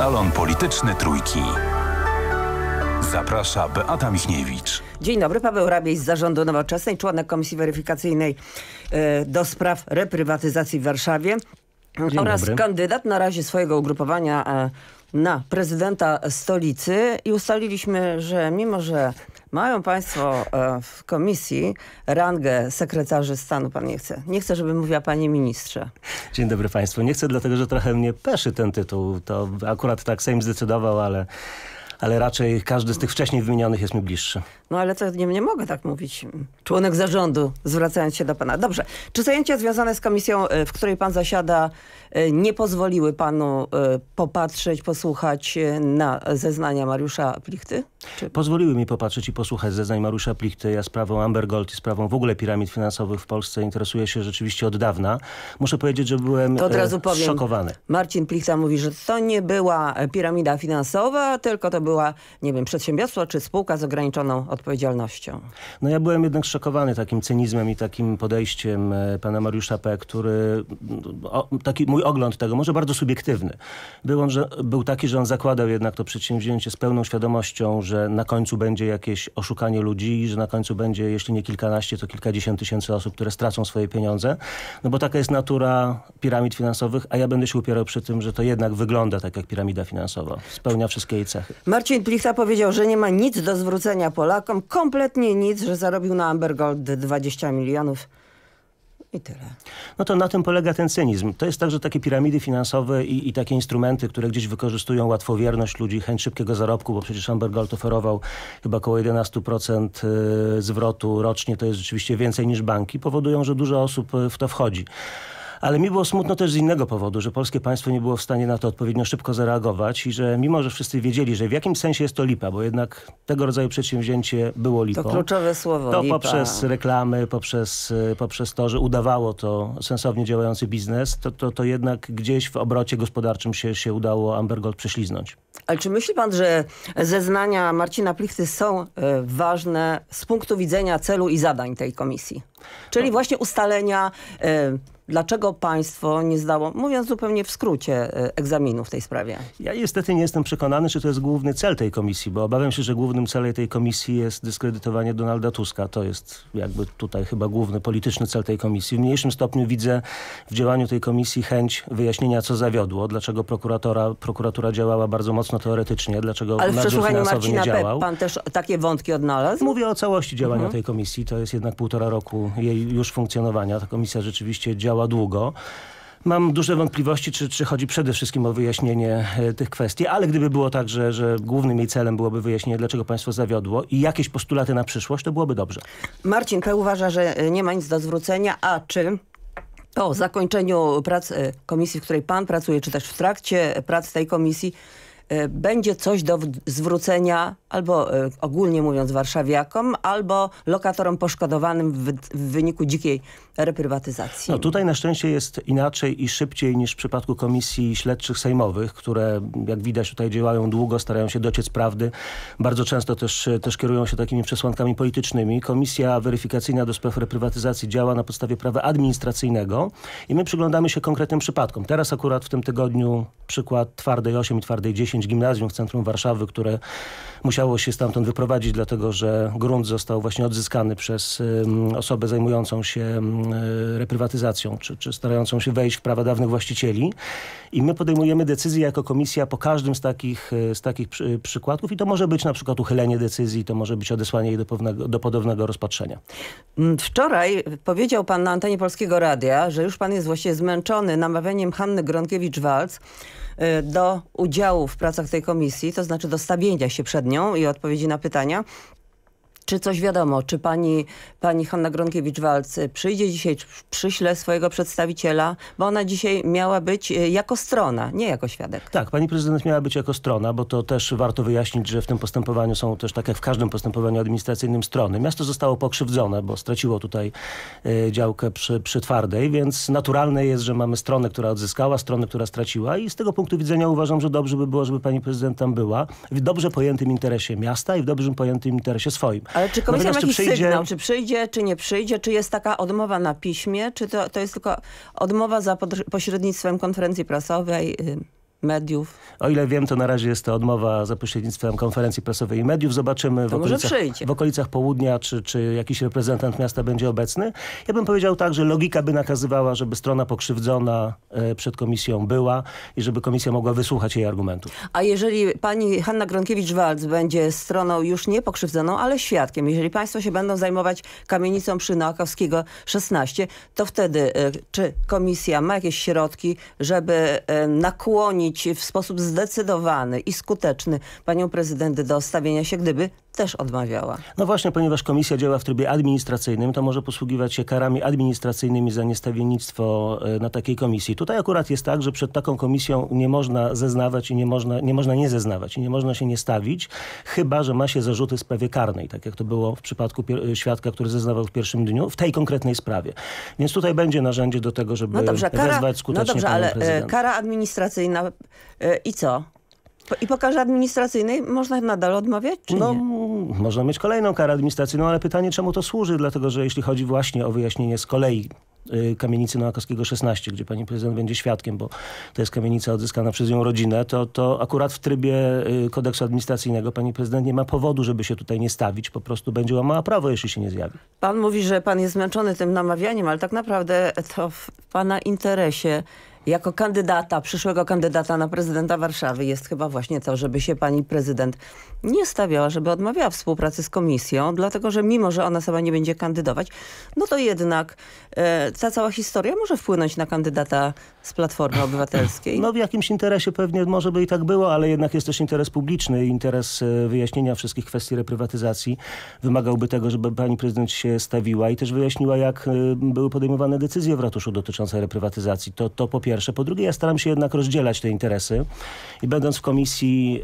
Salon Polityczny Trójki. Zaprasza Beata Michniewicz. Dzień dobry, Paweł Rabiej z Zarządu Nowoczesnej, członek Komisji Weryfikacyjnej e, do spraw reprywatyzacji w Warszawie Dzień oraz dobry. kandydat na razie swojego ugrupowania e, na prezydenta stolicy i ustaliliśmy, że mimo, że mają państwo e, w komisji rangę sekretarzy stanu, pan nie chce. Nie chce, żeby mówiła panie ministrze. Dzień dobry Państwu. Nie chcę dlatego, że trochę mnie peszy ten tytuł. To akurat tak Sejm zdecydował, ale, ale raczej każdy z tych wcześniej wymienionych jest mi bliższy. No ale to nie, nie mogę tak mówić. Członek zarządu, zwracając się do pana. Dobrze. Czy zajęcia związane z komisją, e, w której pan zasiada, e, nie pozwoliły panu e, popatrzeć, posłuchać na zeznania Mariusza Plichty? Czy... Pozwoliły mi popatrzeć i posłuchać zeznań Mariusza Plichty. Ja sprawą Amber Gold i sprawą w ogóle piramid finansowych w Polsce interesuję się rzeczywiście od dawna. Muszę powiedzieć, że byłem To od razu powiem. zszokowany. Marcin Plichta mówi, że to nie była piramida finansowa, tylko to była, nie wiem, przedsiębiorstwo czy spółka z ograniczoną odpowiedzialnością. No ja byłem jednak szokowany takim cynizmem i takim podejściem e, pana Mariusza P., który, o, taki mój ogląd tego, może bardzo subiektywny, był, on, że, był taki, że on zakładał jednak to przedsięwzięcie z pełną świadomością, że na końcu będzie jakieś oszukanie ludzi że na końcu będzie, jeśli nie kilkanaście, to kilkadziesiąt tysięcy osób, które stracą swoje pieniądze. No bo taka jest natura piramid finansowych, a ja będę się upierał przy tym, że to jednak wygląda tak jak piramida finansowa. Spełnia wszystkie jej cechy. Marcin Plichta powiedział, że nie ma nic do zwrócenia Polakom, kompletnie nic, że zarobił na Amber Gold 20 milionów i tyle. No to na tym polega ten cynizm. To jest tak, że takie piramidy finansowe i, i takie instrumenty, które gdzieś wykorzystują łatwowierność ludzi, chęć szybkiego zarobku, bo przecież Amber Gold oferował chyba około 11% y, zwrotu rocznie, to jest rzeczywiście więcej niż banki, powodują, że dużo osób y, w to wchodzi. Ale mi było smutno też z innego powodu, że polskie państwo nie było w stanie na to odpowiednio szybko zareagować i że mimo, że wszyscy wiedzieli, że w jakimś sensie jest to lipa, bo jednak tego rodzaju przedsięwzięcie było lipą. To kluczowe słowo. To lipa. poprzez reklamy, poprzez, y, poprzez to, że udawało to sensownie działający biznes, to, to, to jednak gdzieś w obrocie gospodarczym się, się udało Amber Gold prześliznąć. Ale czy myśli pan, że zeznania Marcina Plichty są e, ważne z punktu widzenia celu i zadań tej komisji? Czyli No. właśnie ustalenia, e, dlaczego państwo nie zdało, mówiąc zupełnie w skrócie, e, egzaminu w tej sprawie? Ja niestety nie jestem przekonany, czy to jest główny cel tej komisji, bo obawiam się, że głównym celem tej komisji jest dyskredytowanie Donalda Tuska. To jest jakby tutaj chyba główny polityczny cel tej komisji. W mniejszym stopniu widzę w działaniu tej komisji chęć wyjaśnienia, co zawiodło, dlaczego prokuratora, prokuratura działała bardzo mocno teoretycznie, dlaczego Ale w nadzór przesłuchaniu finansowy Marcina nie P. działał. pan też takie wątki odnalazł? Mówię o całości działania Mhm. tej komisji. To jest jednak półtora roku jej już funkcjonowania. Ta komisja rzeczywiście działa długo. Mam duże wątpliwości, czy, czy chodzi przede wszystkim o wyjaśnienie e, tych kwestii, ale gdyby było tak, że, że głównym jej celem byłoby wyjaśnienie, dlaczego państwo zawiodło i jakieś postulaty na przyszłość, to byłoby dobrze. Marcin P. uważa, że e, nie ma nic do zwrócenia, a czy po zakończeniu prac e, komisji, w której pan pracuje, czy też w trakcie prac tej komisji, będzie coś do zwrócenia albo e, ogólnie mówiąc warszawiakom, albo lokatorom poszkodowanym w, w wyniku dzikiej reprywatyzacji. No tutaj na szczęście jest inaczej i szybciej niż w przypadku komisji śledczych sejmowych, które jak widać tutaj działają długo, starają się dociec prawdy. Bardzo często też, też kierują się takimi przesłankami politycznymi. Komisja weryfikacyjna do spraw reprywatyzacji działa na podstawie prawa administracyjnego i my przyglądamy się konkretnym przypadkom. Teraz akurat w tym tygodniu przykład Twardej 8 i Twardej 10, gimnazjum w centrum Warszawy, które musiało się stamtąd wyprowadzić, dlatego że grunt został właśnie odzyskany przez osobę zajmującą się reprywatyzacją, czy, czy starającą się wejść w prawa dawnych właścicieli. I my podejmujemy decyzję jako komisja po każdym z takich, y, z takich przy, przykładów i to może być na przykład uchylenie decyzji, to może być odesłanie jej do, pewnego, do podobnego rozpatrzenia. Mm, Wczoraj powiedział pan na antenie Polskiego Radia, że już pan jest właściwie zmęczony namawianiem Hanny Gronkiewicz-Walc y, do udziału w pracach tej komisji, to znaczy do stawienia się przed i odpowiedzi na pytania. Czy coś wiadomo, czy pani, pani Hanna Gronkiewicz-Walc przyjdzie dzisiaj, przyśle swojego przedstawiciela, bo ona dzisiaj miała być y, jako strona, nie jako świadek. Tak, pani prezydent miała być jako strona, bo to też warto wyjaśnić, że w tym postępowaniu są też, tak jak w każdym postępowaniu administracyjnym, strony. Miasto zostało pokrzywdzone, bo straciło tutaj e, działkę przy, przy Twardej, więc naturalne jest, że mamy stronę, która odzyskała, stronę, która straciła i z tego punktu widzenia uważam, że dobrze by było, żeby pani prezydent tam była w dobrze pojętym interesie miasta i w dobrze pojętym interesie swoim. Ale czy komisja Natomiast ma jakiś przyjdzie- sygnał, czy przyjdzie, czy nie przyjdzie, czy jest taka odmowa na piśmie, czy to, to jest tylko odmowa za pośrednictwem konferencji prasowej? y, mediów? O ile wiem, to na razie jest to odmowa za pośrednictwem konferencji prasowej i mediów. Zobaczymy w okolicach, w okolicach południa, czy, czy jakiś reprezentant miasta będzie obecny. Ja bym powiedział tak, że logika by nakazywała, żeby strona pokrzywdzona e, przed komisją była i żeby komisja mogła wysłuchać jej argumentów. A jeżeli pani Hanna Gronkiewicz-Walc będzie stroną już nie pokrzywdzoną, ale świadkiem, jeżeli państwo się będą zajmować kamienicą przy Noakowskiego 16, to wtedy e, czy komisja ma jakieś środki, żeby e, w sposób zdecydowany i skuteczny panią prezydent do stawienia się, gdyby też odmawiała? No właśnie, ponieważ komisja działa w trybie administracyjnym, to może posługiwać się karami administracyjnymi za niestawiennictwo e, na takiej komisji. Tutaj akurat jest tak, że przed taką komisją nie można zeznawać i nie można nie, można nie zeznawać i nie można się nie stawić, chyba, że ma się zarzuty w sprawie karnej, tak jak to było w przypadku pier- świadka, który zeznawał w pierwszym dniu, w tej konkretnej sprawie. Więc tutaj będzie narzędzie do tego, żeby No dobrze, kara, wezwać no skutecznie dobrze panią ale e, kara administracyjna e, i co? I po karze administracyjnej można nadal odmawiać, czy No, nie? można mieć kolejną karę administracyjną, ale pytanie, czemu to służy? Dlatego, że jeśli chodzi właśnie o wyjaśnienie z kolei y, kamienicy Noakowskiego 16, gdzie pani prezydent będzie świadkiem, bo to jest kamienica odzyskana przez ją rodzinę, to, to akurat w trybie y, kodeksu administracyjnego pani prezydent nie ma powodu, żeby się tutaj nie stawić. Po prostu będzie łamała prawo, jeśli się nie zjawi. Pan mówi, że pan jest zmęczony tym namawianiem, ale tak naprawdę to w pana interesie jako kandydata, przyszłego kandydata na prezydenta Warszawy jest chyba właśnie to, żeby się pani prezydent nie stawiała, żeby odmawiała współpracy z komisją, dlatego że mimo, że ona sama nie będzie kandydować, no to jednak e, ta cała historia może wpłynąć na kandydata z Platformy Obywatelskiej. No w jakimś interesie pewnie może by i tak było, ale jednak jest też interes publiczny, interes e, wyjaśnienia wszystkich kwestii reprywatyzacji. Wymagałby tego, żeby pani prezydent się stawiła i też wyjaśniła, jak e, były podejmowane decyzje w ratuszu dotyczące reprywatyzacji. To, to po pierwsze. Po drugie, ja staram się jednak rozdzielać te interesy i będąc w komisji,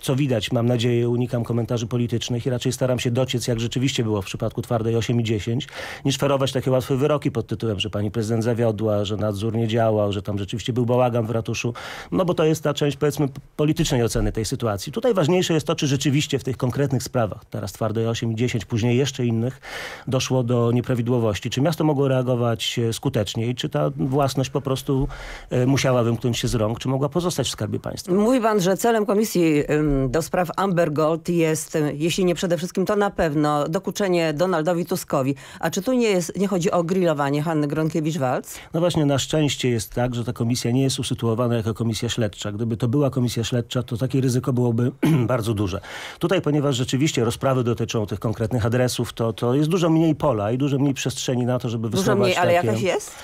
co widać, mam nadzieję, unikam komentarzy politycznych i raczej staram się dociec, jak rzeczywiście było w przypadku twardej 8 i 10, niż ferować takie łatwe wyroki pod tytułem, że pani prezydent zawiodła, że nadzór nie działał, że tam rzeczywiście był bałagan w ratuszu. No bo to jest ta część, powiedzmy, politycznej oceny tej sytuacji. Tutaj ważniejsze jest to, czy rzeczywiście w tych konkretnych sprawach, teraz twardej 8 i 10, później jeszcze innych, doszło do nieprawidłowości. Czy miasto mogło reagować e, skuteczniej, czy ta własność po prostu e, musiała wymknąć się z rąk, czy mogła pozostać w skarbie państwa? Mówi pan, że celem komisji do spraw Amber Gold jest, ym, jeśli nie przede wszystkim, to na pewno dokuczenie Donaldowi Tuskowi. A czy tu nie, jest, nie chodzi o grillowanie Hanny Gronkiewicz-Walc? No właśnie, na szczęście jest tak, że ta komisja nie jest usytuowana jako komisja śledcza. Gdyby to była komisja śledcza, to takie ryzyko byłoby bardzo duże. Tutaj, ponieważ rzeczywiście rozprawy dotyczą tych konkretnych adresów, to, to jest dużo mniej pola i dużo mniej przestrzeni na to, żeby Dużo wysnuwać mniej, ale takie... jakaś jest?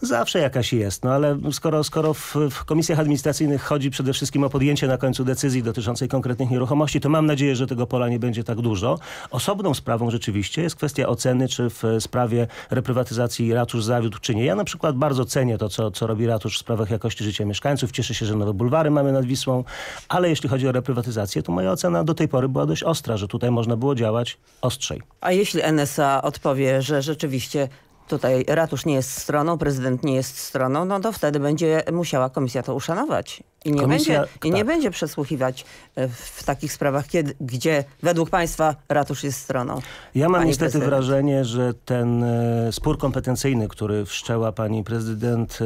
Zawsze jakaś jest, no ale skoro, skoro w, w komisjach administracyjnych chodzi przede wszystkim o podjęcie na końcu decyzji dotyczącej konkretnych nieruchomości, to mam nadzieję, że tego pola nie będzie tak dużo. Osobną sprawą rzeczywiście jest kwestia oceny, czy w sprawie reprywatyzacji ratusz zawiódł, czy nie. Ja na przykład bardzo cenię to, co, co robi ratusz w sprawach jakości życia mieszkańców. Cieszę się, że nowe bulwary mamy nad Wisłą, ale jeśli chodzi o reprywatyzację, to moja ocena do tej pory była dość ostra, że tutaj można było działać ostrzej. A jeśli NSA odpowie, że rzeczywiście tutaj ratusz nie jest stroną, prezydent nie jest stroną, no to wtedy będzie musiała komisja to uszanować. I nie, Komisja- będzie, i nie tak. będzie przesłuchiwać e, w takich sprawach, kiedy, gdzie według państwa ratusz jest stroną. Ja mam Pani niestety prezydent. wrażenie, że ten e, spór kompetencyjny, który wszczęła pani prezydent,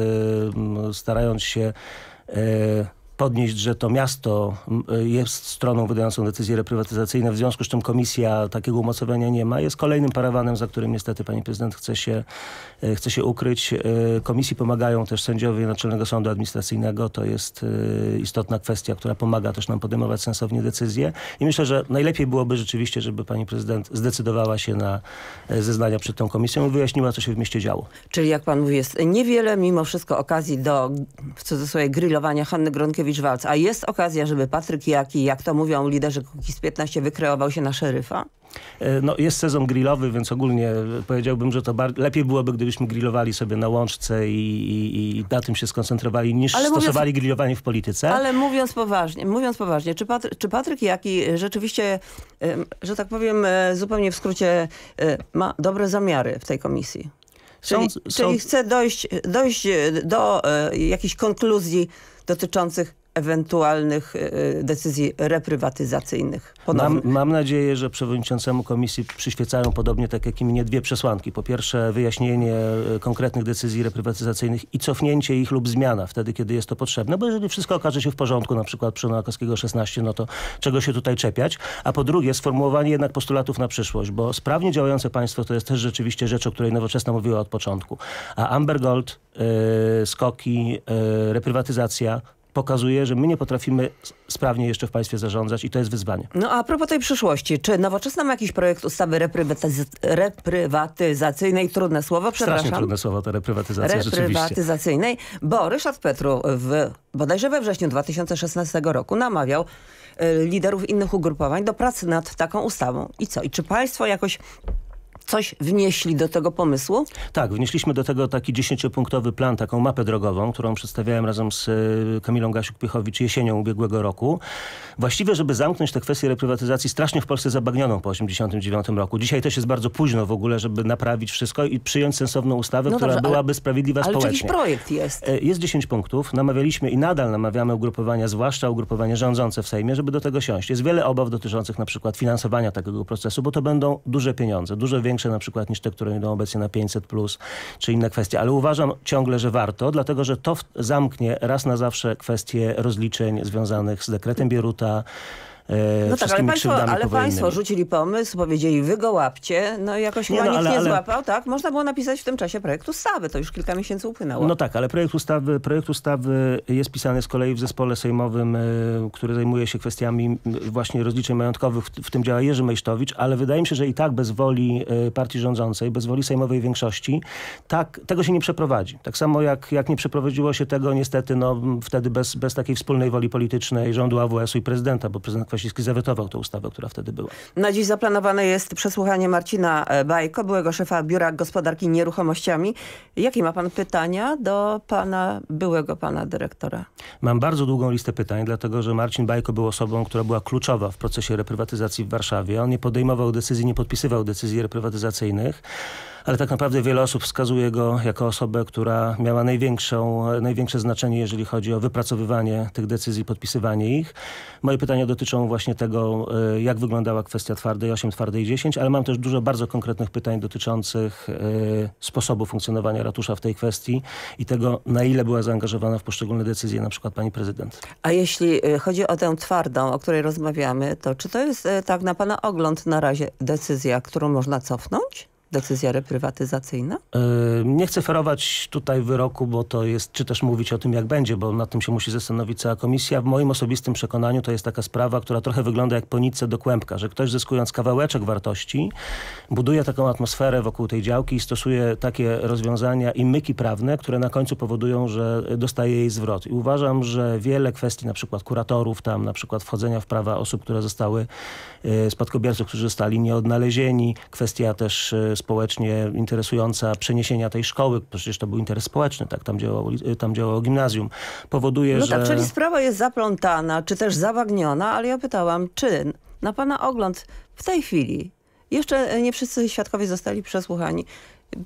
e, starając się podnieść, że to miasto e, jest stroną wydającą decyzje reprywatyzacyjne, w związku z czym komisja takiego umocowania nie ma, jest kolejnym parawanem, za którym niestety pani prezydent chce się, e, chce się ukryć. E, Komisji pomagają też sędziowie Naczelnego Sądu Administracyjnego. To jest istotna kwestia, która pomaga też nam podejmować sensownie decyzje. I myślę, że najlepiej byłoby rzeczywiście, żeby pani prezydent zdecydowała się na zeznania przed tą komisją i wyjaśniła, co się w mieście działo. Czyli jak pan mówi, jest niewiele mimo wszystko okazji do, w cudzysłowie, grillowania Hanny Gronkiewicz-Walc. A jest okazja, żeby Patryk Jaki, jak to mówią liderzy Kukiz15, wykreował się na szeryfa? E, No, jest sezon grillowy, więc ogólnie e, powiedziałbym, że to lepiej byłoby, gdybyśmy grillowali sobie na łączce i, i, i na tym się skoncentrowali, niż Ale mówiąc- stosowali grillowanie w polityce. Ale mówiąc poważnie, mówiąc poważnie, czy, Patry, czy Patryk Jaki rzeczywiście, em, że tak powiem e, zupełnie w skrócie, e, ma dobre zamiary w tej komisji? Czyli, Są- czyli są- chce dojść, dojść do e, jakichś konkluzji dotyczących ewentualnych y, decyzji reprywatyzacyjnych. Mam, mam nadzieję, że przewodniczącemu komisji przyświecają podobnie tak jak i mnie dwie przesłanki. Po pierwsze wyjaśnienie e, konkretnych decyzji reprywatyzacyjnych i cofnięcie ich lub zmiana wtedy, kiedy jest to potrzebne, bo jeżeli wszystko okaże się w porządku, na przykład przy Nowakowskiego 16, no to czego się tutaj czepiać? A po drugie sformułowanie jednak postulatów na przyszłość, bo sprawnie działające państwo to jest też rzeczywiście rzecz, o której Nowoczesna mówiła od początku. A Amber Gold, e, skoki, e, reprywatyzacja pokazuje, że my nie potrafimy sprawnie jeszcze w państwie zarządzać i to jest wyzwanie. No a propos tej przyszłości, czy Nowoczesna ma jakiś projekt ustawy reprywatyz reprywatyzacyjnej, trudne słowo, przepraszam. Strasznie trudne słowo ta reprywatyzacja reprywatyzacyjnej, bo Ryszard Petru w, bodajże we wrześniu 2016 roku namawiał y, liderów innych ugrupowań do pracy nad taką ustawą. I co? I czy państwo jakoś coś wnieśli do tego pomysłu? Tak, wnieśliśmy do tego taki dziesięciopunktowy plan, taką mapę drogową, którą przedstawiałem razem z e, Kamilą Gasiuk-Piechowicz jesienią ubiegłego roku. Właściwie, żeby zamknąć tę kwestię reprywatyzacji strasznie w Polsce zabagnioną po 1989 roku. Dzisiaj też jest bardzo późno w ogóle, żeby naprawić wszystko i przyjąć sensowną ustawę, No która dobrze, ale- byłaby sprawiedliwa Ale społecznie. jakiś projekt jest? E, Jest 10 punktów. Namawialiśmy i nadal namawiamy ugrupowania, zwłaszcza ugrupowania rządzące w Sejmie, żeby do tego siąść. Jest wiele obaw dotyczących na przykład finansowania takiego procesu, bo to będą duże pieniądze, dużo większe na przykład niż te, które idą obecnie na 500 plus, czy inne kwestie. Ale uważam ciągle, że warto, dlatego że to zamknie raz na zawsze kwestie rozliczeń związanych z dekretem Bieruta, No tak, ale państwo, ale państwo rzucili pomysł, powiedzieli wy go łapcie, no i jakoś Nie, no, nikt ale- nie ale- złapał, tak? Można było napisać w tym czasie projekt ustawy, to już kilka miesięcy upłynęło. No tak, ale projekt ustawy, projekt ustawy jest pisany z kolei w zespole sejmowym, y, który zajmuje się kwestiami właśnie rozliczeń majątkowych, w, tym działa Jerzy Mejsztowicz, ale wydaje mi się, że i tak bez woli y, partii rządzącej, bez woli sejmowej większości, tak, tego się nie przeprowadzi. Tak samo jak, jak nie przeprowadziło się tego niestety no, wtedy bez, bez takiej wspólnej woli politycznej rządu AWS-u i prezydenta, bo prezydent Kwaśniewski zawetował tę ustawę, która wtedy była. Na dziś zaplanowane jest przesłuchanie Marcina e, Bajko, byłego szefa Biura Gospodarki Nieruchomościami. Jakie ma pan pytania do pana, byłego pana dyrektora? Mam bardzo długą listę pytań, dlatego że Marcin Bajko był osobą, która była kluczowa w procesie reprywatyzacji w Warszawie. On nie podejmował decyzji, nie podpisywał decyzji reprywatyzacyjnych, ale tak naprawdę wiele osób wskazuje go jako osobę, która miała największą, największe znaczenie, jeżeli chodzi o wypracowywanie tych decyzji, podpisywanie ich. Moje pytania dotyczą właśnie tego, e, jak wyglądała kwestia twardej 8, twardej 10, ale mam też dużo bardzo konkretnych pytań dotyczących e, sposobu funkcjonowania ratusza w tej kwestii i tego, na ile była zaangażowana w poszczególne decyzje, na przykład pani prezydent. A jeśli e, chodzi o tę twardą, o której rozmawiamy, to czy to jest tak na pana ogląd na razie decyzja, którą można cofnąć? Decyzja reprywatyzacyjna? Yy, Nie chcę ferować tutaj wyroku, bo to jest, czy też mówić o tym, jak będzie, bo nad tym się musi zastanowić cała komisja. W moim osobistym przekonaniu to jest taka sprawa, która trochę wygląda jak po nitce do kłębka, że ktoś zyskując kawałeczek wartości, buduje taką atmosferę wokół tej działki i stosuje takie rozwiązania i myki prawne, które na końcu powodują, że dostaje jej zwrot. I uważam, że wiele kwestii, na przykład kuratorów tam, na przykład wchodzenia w prawa osób, które zostały, yy, spadkobierców, którzy zostali nieodnalezieni, kwestia też yy, społecznie interesująca przeniesienia tej szkoły, przecież to był interes społeczny, tak, tam działało, tam działało gimnazjum, powoduje, No że... tak, czyli sprawa jest zaplątana, czy też zabagniona, ale ja pytałam, czy na pana ogląd w tej chwili jeszcze nie wszyscy świadkowie zostali przesłuchani.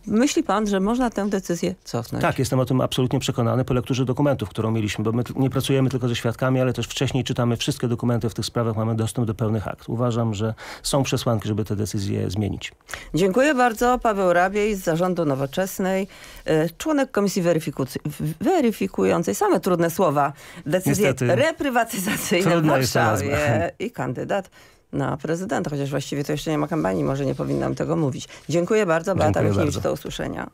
Myśli pan, że można tę decyzję cofnąć? Tak, jestem o tym absolutnie przekonany po lekturze dokumentów, którą mieliśmy, bo my nie pracujemy tylko ze świadkami, ale też wcześniej czytamy wszystkie dokumenty w tych sprawach, mamy dostęp do pełnych akt. Uważam, że są przesłanki, żeby te decyzje zmienić. Dziękuję bardzo. Paweł Rabiej z Zarządu Nowoczesnej, e, członek komisji weryfikującej, same trudne słowa, decyzje Niestety. reprywatyzacyjne w Warszawie i kandydat na prezydenta, chociaż właściwie to jeszcze nie ma kampanii, może nie powinnam tego mówić. Dziękuję bardzo. Beata Dziękuję Michniewicz, bardzo. do usłyszenia.